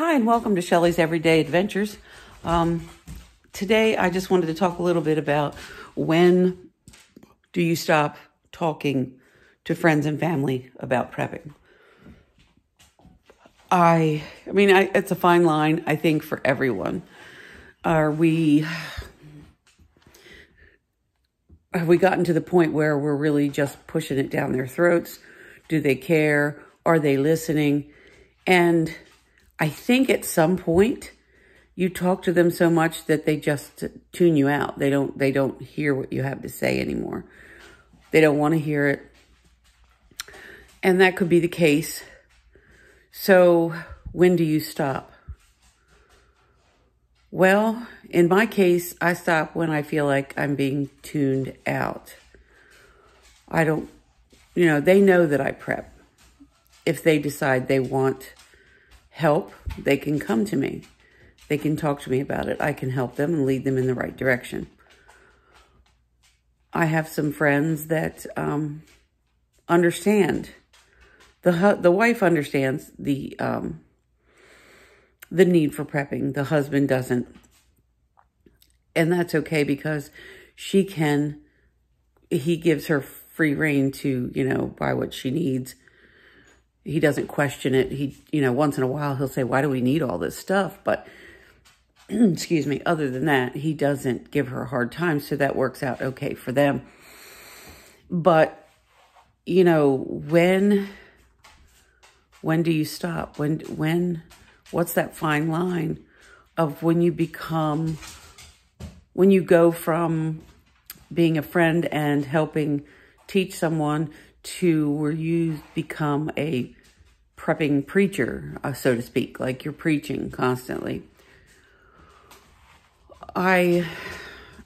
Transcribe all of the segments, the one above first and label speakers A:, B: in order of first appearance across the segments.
A: Hi, and welcome to Shelly's Everyday Adventures. Um, today, I just wanted to talk a little bit about when do you stop talking to friends and family about prepping. I, I mean, I, it's a fine line, I think, for everyone. Are we, have we gotten to the point where we're really just pushing it down their throats? Do they care? Are they listening? And I think at some point you talk to them so much that they just tune you out. They don't they don't hear what you have to say anymore. They don't want to hear it. And that could be the case. So, when do you stop? Well, in my case, I stop when I feel like I'm being tuned out. I don't, you know, they know that I prep. If they decide they want help, they can come to me. They can talk to me about it. I can help them and lead them in the right direction. I have some friends that um, understand. The the wife understands the um, the need for prepping. The husband doesn't. And that's okay because she can, he gives her free rein to, you know, buy what she needs he doesn't question it. He, you know, once in a while he'll say, why do we need all this stuff? But, excuse me, other than that, he doesn't give her a hard time. So that works out okay for them. But, you know, when, when do you stop? When, when, what's that fine line of when you become, when you go from being a friend and helping teach someone to where you become a prepping preacher, uh, so to speak, like you're preaching constantly. I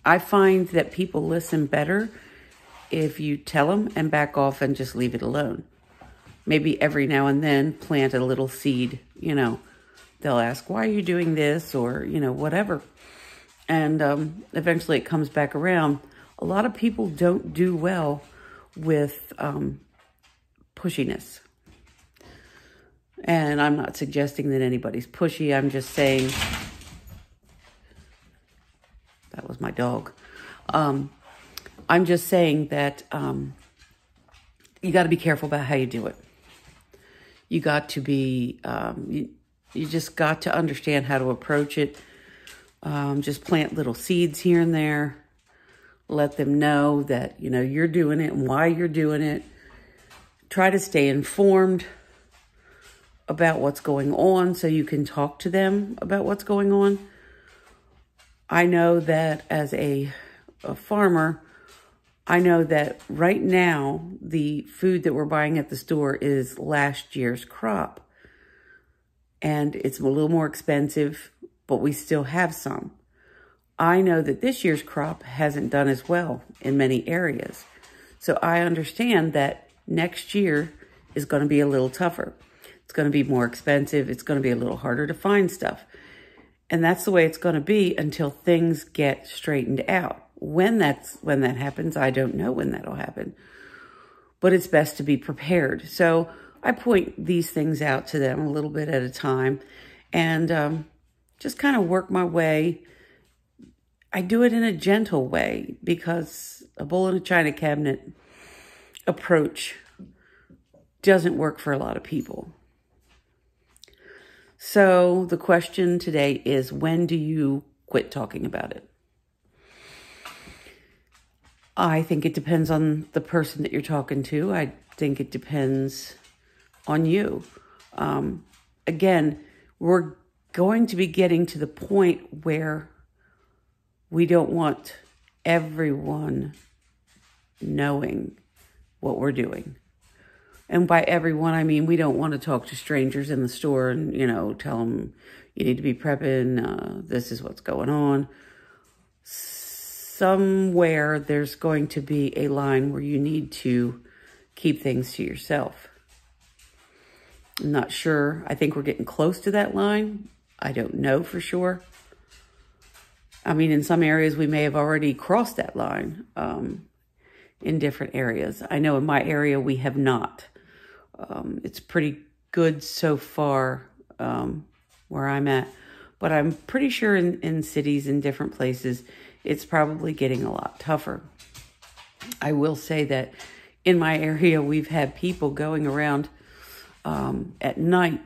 A: I find that people listen better if you tell them and back off and just leave it alone. Maybe every now and then plant a little seed, you know. They'll ask, why are you doing this? Or, you know, whatever. And um, eventually it comes back around. A lot of people don't do well with um, pushiness. And I'm not suggesting that anybody's pushy. I'm just saying, that was my dog. Um, I'm just saying that um, you got to be careful about how you do it. You got to be, um, you, you just got to understand how to approach it. Um, just plant little seeds here and there let them know that, you know, you're doing it and why you're doing it. Try to stay informed about what's going on so you can talk to them about what's going on. I know that as a, a farmer, I know that right now the food that we're buying at the store is last year's crop. And it's a little more expensive, but we still have some. I know that this year's crop hasn't done as well in many areas. So I understand that next year is going to be a little tougher. It's going to be more expensive. It's going to be a little harder to find stuff. And that's the way it's going to be until things get straightened out. When that's when that happens, I don't know when that'll happen. But it's best to be prepared. So I point these things out to them a little bit at a time and um, just kind of work my way I do it in a gentle way because a bull in a china cabinet approach doesn't work for a lot of people. So the question today is when do you quit talking about it? I think it depends on the person that you're talking to. I think it depends on you. Um, again, we're going to be getting to the point where we don't want everyone knowing what we're doing. And by everyone, I mean we don't want to talk to strangers in the store and, you know, tell them you need to be prepping, uh, this is what's going on. Somewhere there's going to be a line where you need to keep things to yourself. I'm not sure. I think we're getting close to that line. I don't know for sure. I mean, in some areas, we may have already crossed that line um, in different areas. I know in my area, we have not. Um, it's pretty good so far. Um, where I'm at. But I'm pretty sure in, in cities in different places, it's probably getting a lot tougher. I will say that in my area, we've had people going around um, at night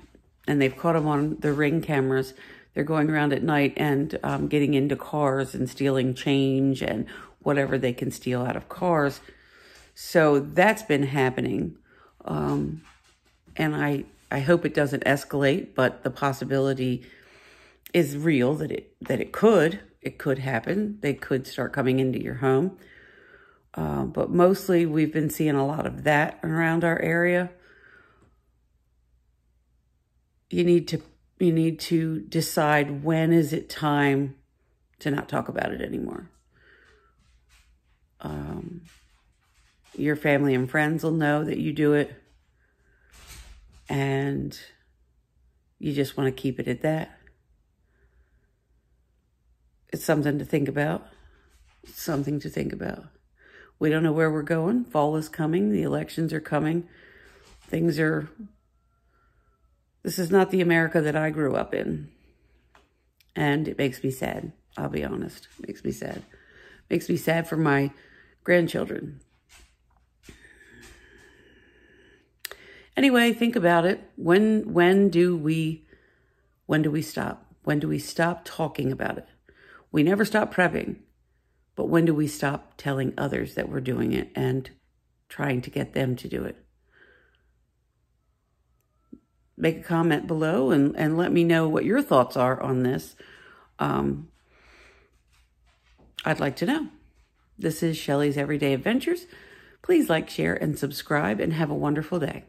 A: and they've caught them on the ring cameras. They're going around at night and um, getting into cars and stealing change and whatever they can steal out of cars. So that's been happening. Um, and I, I hope it doesn't escalate, but the possibility is real that it, that it could, it could happen. They could start coming into your home. Uh, but mostly we've been seeing a lot of that around our area you need to you need to decide when is it time to not talk about it anymore. Um, your family and friends will know that you do it, and you just want to keep it at that. It's something to think about. It's something to think about. We don't know where we're going. Fall is coming. The elections are coming. Things are this is not the America that I grew up in. And it makes me sad. I'll be honest. It makes me sad. It makes me sad for my grandchildren. Anyway, think about it. When when do we when do we stop? When do we stop talking about it? We never stop prepping. But when do we stop telling others that we're doing it and trying to get them to do it? Make a comment below and, and let me know what your thoughts are on this. Um, I'd like to know. This is Shelly's Everyday Adventures. Please like, share, and subscribe, and have a wonderful day.